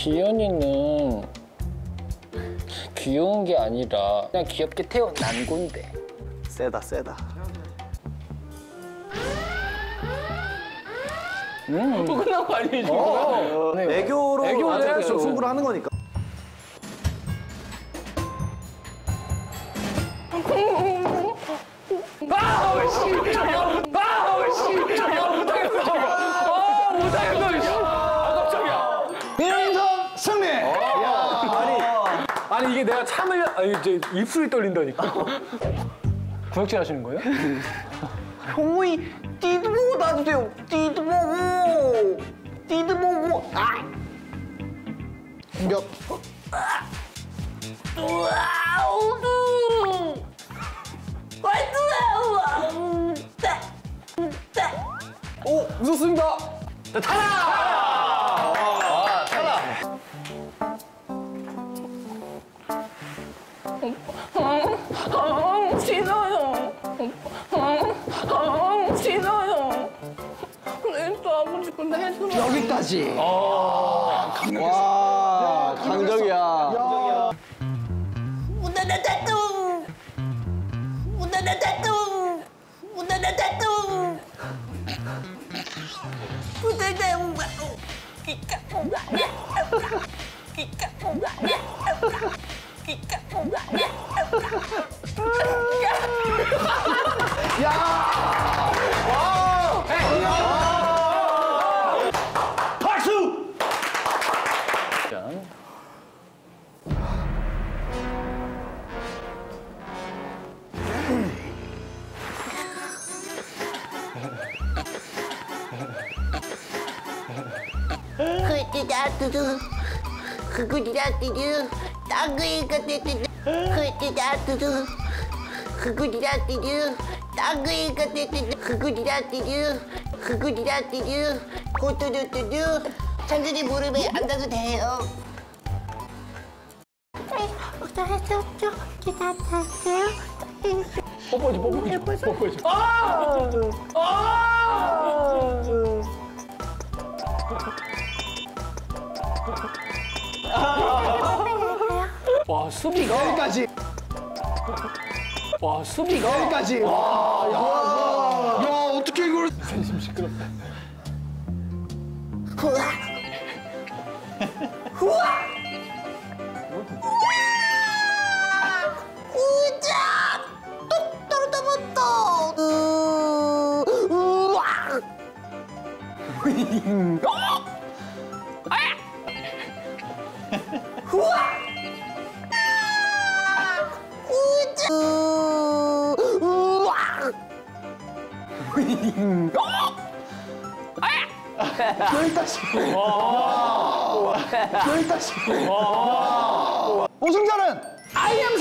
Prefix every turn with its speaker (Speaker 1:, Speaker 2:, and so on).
Speaker 1: 기현이는 귀여운 게 아니라 그냥 귀엽게 태어난 건데.
Speaker 2: 세다 세다.
Speaker 1: 끝난 거 아니에요, 지금? 네.
Speaker 2: 애교로
Speaker 1: 애교로
Speaker 2: 어차피
Speaker 1: 해야죠.
Speaker 2: 승부를 하는 거니까.
Speaker 1: 아우, 씨! 아우, 씨! 야, 못하겠어. 아, 못하겠어, 씨. 아, 깜짝이야.
Speaker 3: 민성 승리.
Speaker 1: 아니, 이게 내가 참을, 아니, 이제 입술이 떨린다니까. 구역질 하시는 거예요?
Speaker 2: 형이 띠드 보고 놔주세요. 띠드 보고. 띠드 보고. 아.
Speaker 3: 공격.
Speaker 1: 오, 웃었습니다.
Speaker 4: 아, 싫어요. 아, 싫어요. 또 하고 싶은데 해주면
Speaker 3: 여기까지.
Speaker 2: 와
Speaker 4: 따뚱 따뚱 우나나 따뚱 우나나 우와 기까 우와 기까 우와 기까 그때다뚜두 그구리다뚜두 땅그이가 때뚜두 그때다뚜두 그구리다뚜두 땅그이가 때뚜두 그구리다뚜두 그구리다뚜두 고뚜두뚜두 천천히 무릎에 앉아도 돼요.
Speaker 1: 뽀뽀지, 뽀뽀지, 뽀뽀지. 아! 아! 와, 수비가.
Speaker 3: 여기까지.
Speaker 1: 와, 수비가.
Speaker 3: 여기까지. 와. 야. 야 어떻게 이걸?
Speaker 1: 좀 시끄럽다.
Speaker 4: 우자! 똑 떨어져버렸다! 우와! 우와! 우
Speaker 3: 여기까지. 여기까지. 우승자는 아이엠.